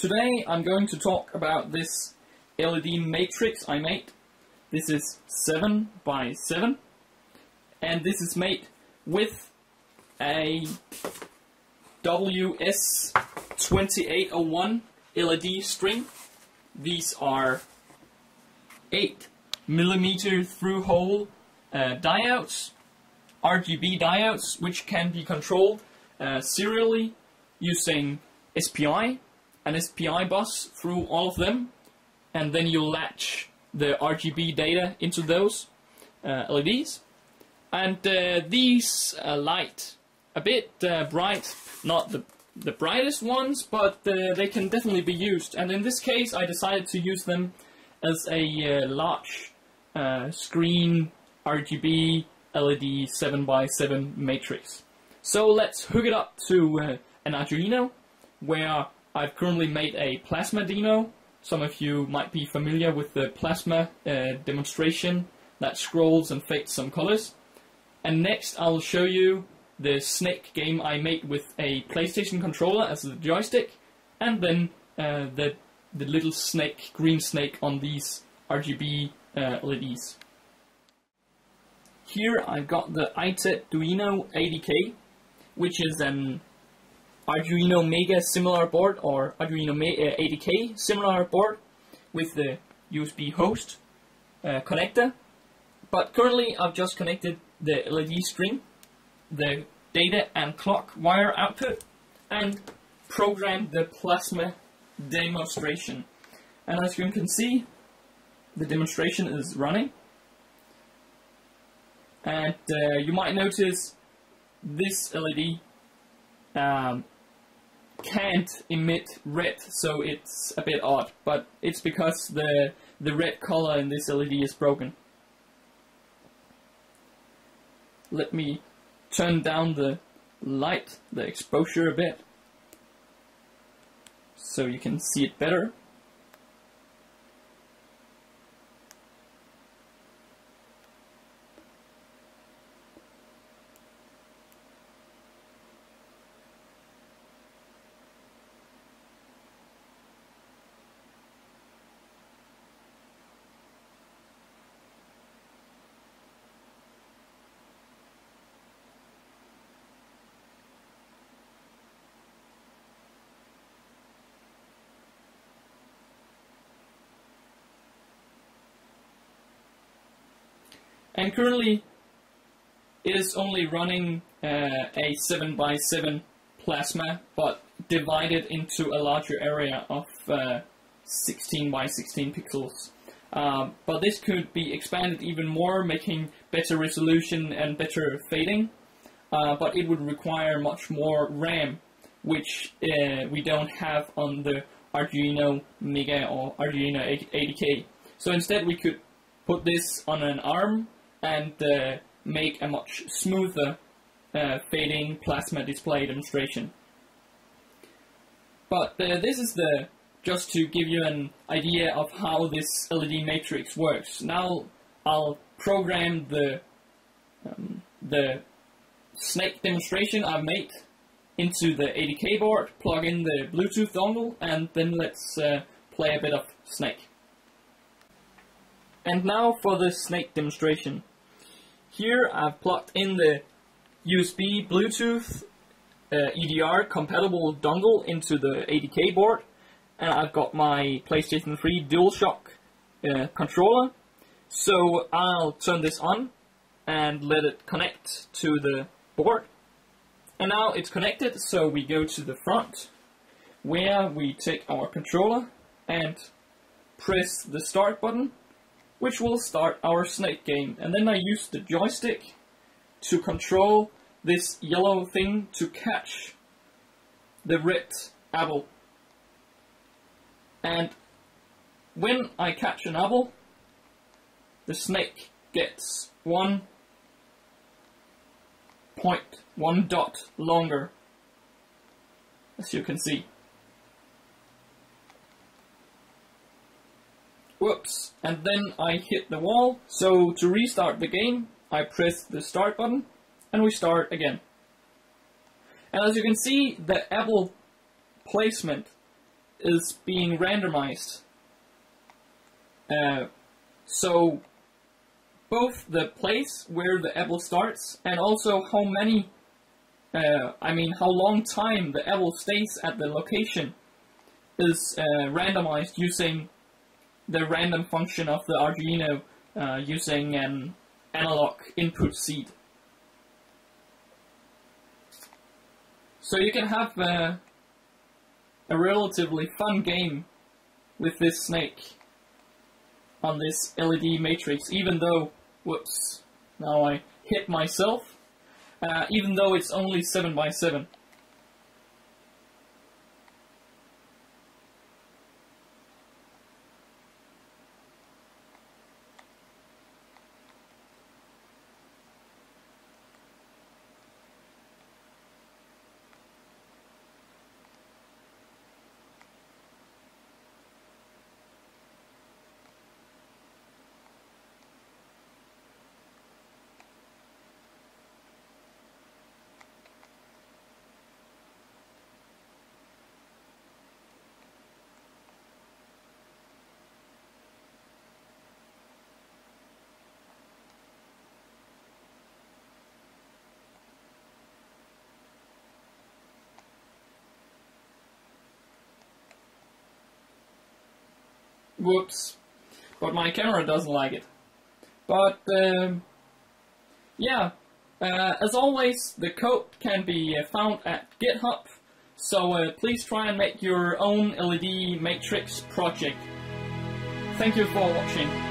Today I'm going to talk about this LED matrix I made. This is 7 by 7 and this is made with a WS2801 LED string. These are 8 millimeter through hole uh, diodes, RGB diodes, which can be controlled uh, serially using SPI, an SPI bus through all of them, and then you latch the RGB data into those uh, LEDs. And uh, these uh, light a bit uh, bright, not the the brightest ones, but uh, they can definitely be used. And in this case, I decided to use them as a large screen RGB LED 7x7 matrix. So let's hook it up to an Arduino, where I've currently made a Plasma demo. Some of you might be familiar with the Plasma uh, demonstration that scrolls and fades some colors. And next I'll show you the Snake game I made with a PlayStation controller as the joystick, and then uh, the, the little snake, green snake on these RGB uh, LEDs. Here I've got the ITED Duino ADK, which is an Arduino Mega similar board or Arduino ADK uh, similar board with the USB host uh, connector. But currently I've just connected the LED string, the data and clock wire output, and programmed the plasma demonstration. And as you can see, the demonstration is running and uh, you might notice this LED um, can't emit red, so it's a bit odd, but it's because the the red color in this LED is broken. Let me turn down the light, the exposure a bit, so you can see it better. And currently it is only running uh, a 7 by 7 plasma, but divided into a larger area of uh, 16 by 16 pixels. Um, but this could be expanded even more, making better resolution and better fading. Uh, but it would require much more RAM, which uh, we don't have on the Arduino Mega or Arduino ADK. So instead we could put this on an ARM and uh, make a much smoother uh, fading plasma display demonstration. But uh, this is the just to give you an idea of how this LED matrix works. Now I'll program the um, the snake demonstration I've made into the ADK board, plug in the Bluetooth dongle, and then let's uh, play a bit of Snake. And now for the Snake demonstration. Here I've plugged in the USB Bluetooth uh, EDR compatible dongle into the ADK board and I've got my PlayStation 3 DualShock uh, controller. So I'll turn this on and let it connect to the board. And now it's connected so we go to the front where we take our controller and press the start button which will start our snake game. And then I use the joystick to control this yellow thing to catch the red apple. And when I catch an apple, the snake gets one point, one dot longer, as you can see. Whoops. And then I hit the wall. So to restart the game, I press the start button and we start again. And as you can see, the apple placement is being randomized. Uh, so both the place where the apple starts and also how many, uh, I mean how long time the apple stays at the location is uh, randomized using the random function of the Arduino uh, using an analog input seed. So you can have a relatively fun game with this snake on this LED matrix, even though, whoops, now I hit myself, uh, even though it's only 7 by 7 Whoops. But my camera doesn't like it. But, um, yeah. Uh, as always, the code can be uh, found at GitHub, so uh, please try and make your own LED matrix project. Thank you for watching.